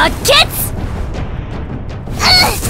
バ、うん